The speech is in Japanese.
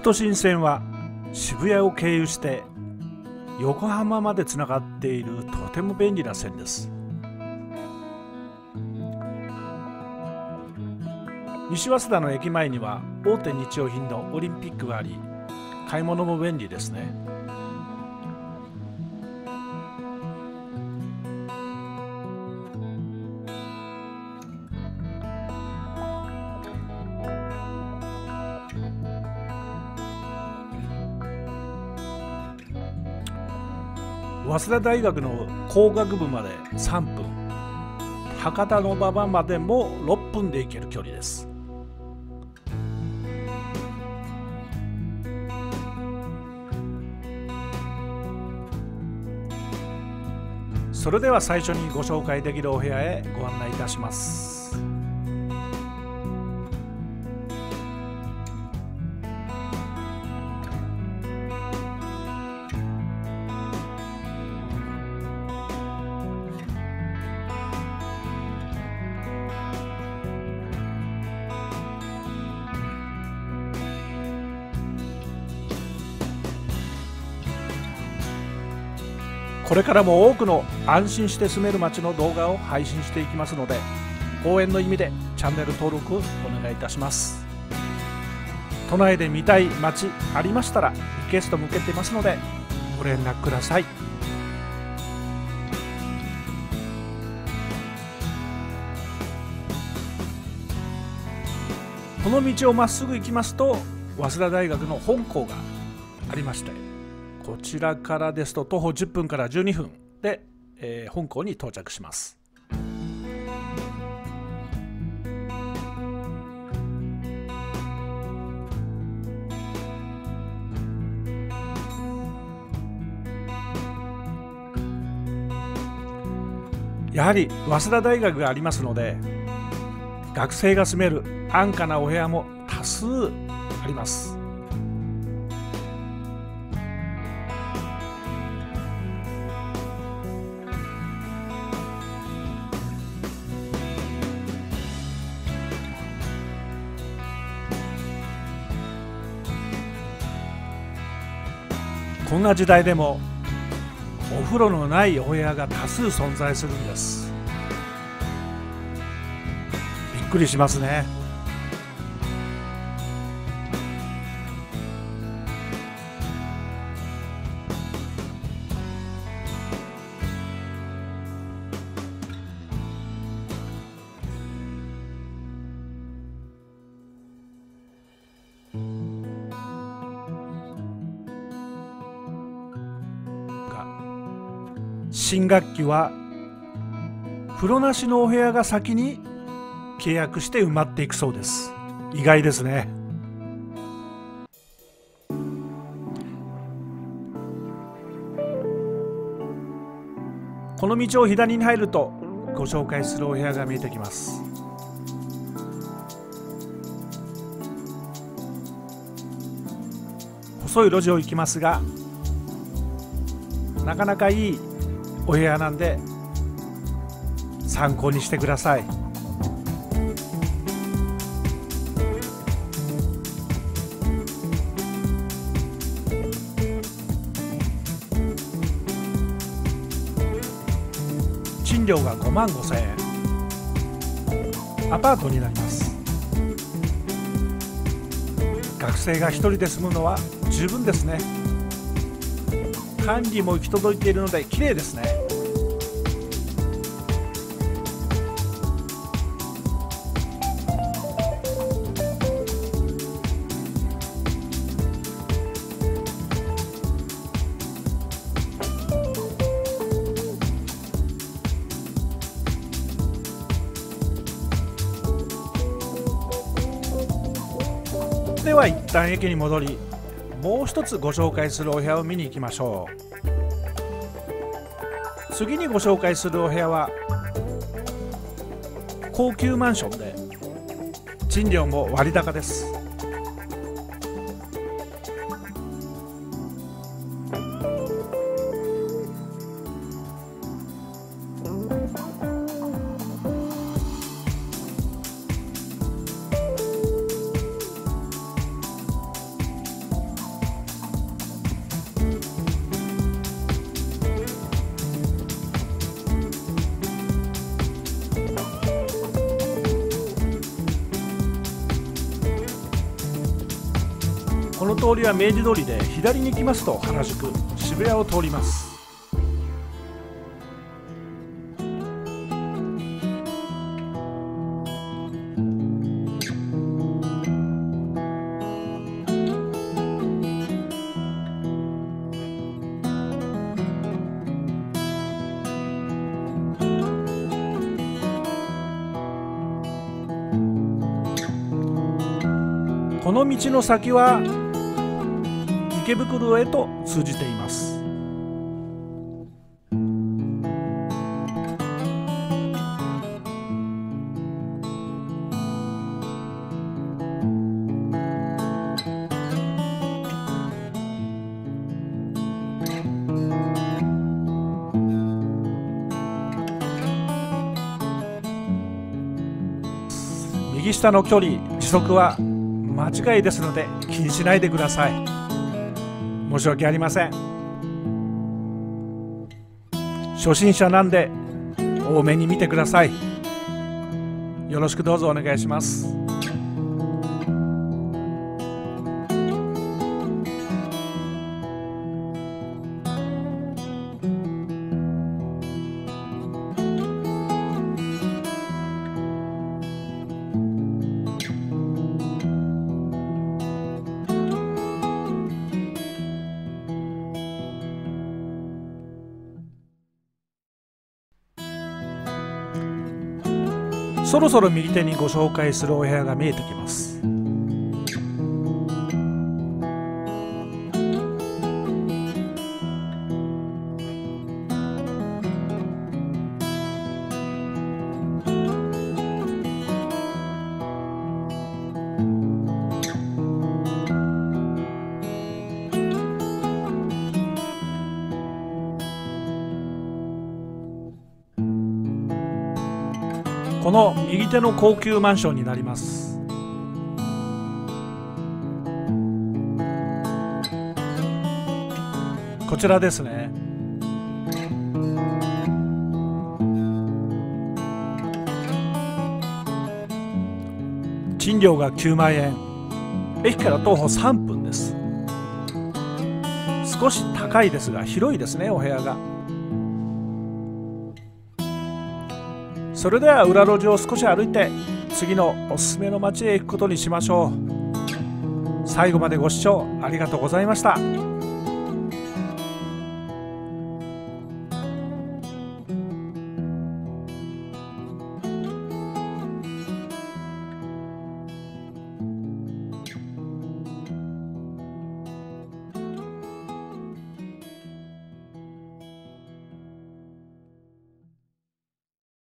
北都心線は渋谷を経由して横浜までつながっているとても便利な線です。西早稲田の駅前には大手日用品のオリンピックがあり買い物も便利ですね。早稲田大学の工学部まで3分。博多の馬場までも6分で行ける距離です。それでは最初にご紹介できるお部屋へご案内いたします。これからも多くの安心して住める街の動画を配信していきますので応援の意味でチャンネル登録お願いいたします。都内で見たい街ありましたらリクエスト向けてますのでご連絡ください。この道をまっすぐ行きますと早稲田大学の本校がありましてこちらからですと徒歩10分から12分で、えー、本校に到着します。やはり早稲田大学がありますので学生が住める安価なお部屋も多数あります。こんな時代でもお風呂のないお部屋が多数存在するんです。びっくりしますね。新学期は風呂なしのお部屋が先に契約して埋まっていくそうです。意外ですね。この道を左に入るとご紹介するお部屋が見えてきます。細い路地を行きますがなかなかいいお部屋なんで参考にしてください。賃料が5万5千円。アパートになります。学生が一人で住むのは十分ですね。管理も行き届いているので綺麗ですね。では一旦駅に戻りもう一つご紹介するお部屋を見に行きましょう。次にご紹介するお部屋は高級マンションで賃料も割高です。通りは明治通りで左に行きますと原宿渋谷を通ります。この道の先は池袋へと通じています。右下の距離時速は間違いですので気にしないでください。申し訳ありません。初心者なんで多めに見てください。よろしくどうぞお願いします。そろそろ右手にご紹介するお部屋が見えてきます。この右手の高級マンションになります。こちらですね。賃料が9万円。駅から徒歩3分です。少し高いですが広いですねお部屋が。それでは裏路地を少し歩いて次のおすすめの街へ行くことにしましょう最後までご視聴ありがとうございました。